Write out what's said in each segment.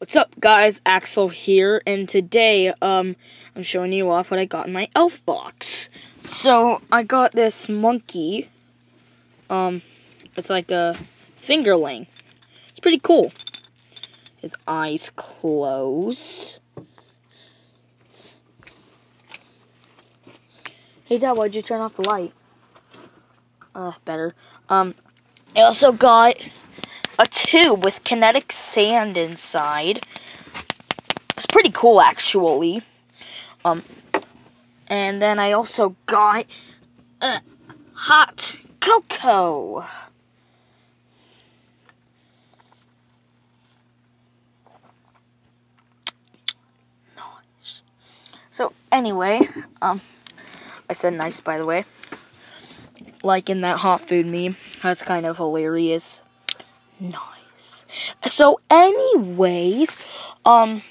What's up guys, Axel here, and today, um, I'm showing you off what I got in my elf box. So, I got this monkey, um, it's like a fingerling. It's pretty cool. His eyes close. Hey Dad, why'd you turn off the light? Uh, better. Um, I also got a tube with kinetic sand inside. It's pretty cool, actually. Um, and then I also got a hot cocoa. Nice. So anyway, um, I said nice by the way. Like in that hot food meme. That's kind of hilarious. Nice. So, anyways, um,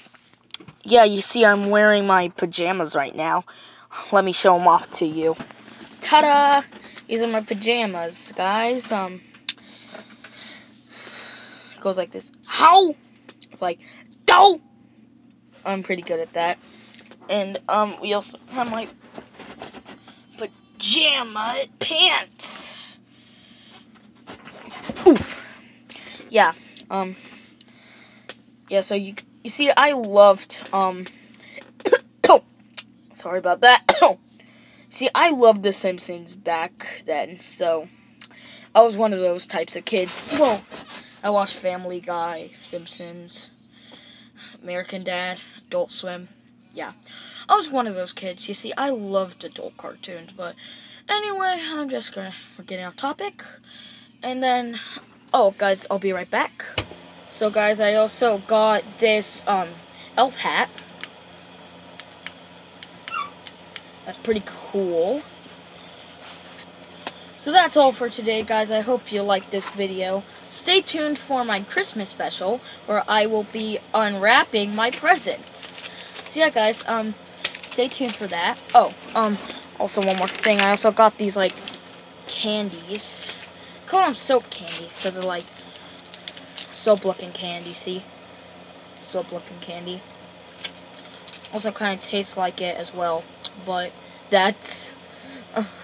yeah, you see I'm wearing my pajamas right now. Let me show them off to you. Ta-da! These are my pajamas, guys. Um, goes like this. How? Like, do I'm pretty good at that. And, um, we also have my pajama pants. Oof yeah, um, yeah, so you, you see, I loved, um, sorry about that. see, I loved The Simpsons back then, so I was one of those types of kids. Whoa, I watched Family Guy, Simpsons, American Dad, Adult Swim, yeah. I was one of those kids. You see, I loved adult cartoons, but anyway, I'm just gonna, we're getting off topic. And then Oh, guys, I'll be right back. So, guys, I also got this um, elf hat. That's pretty cool. So that's all for today, guys. I hope you liked this video. Stay tuned for my Christmas special, where I will be unwrapping my presents. So yeah, guys, um, stay tuned for that. Oh, um, also one more thing. I also got these, like, candies call them soap candy because they're like soap looking candy, see? Soap looking candy. Also kind of tastes like it as well, but that's,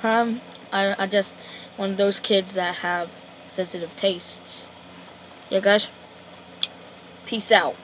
um, I, I just, one of those kids that have sensitive tastes. Yeah, guys? Peace out.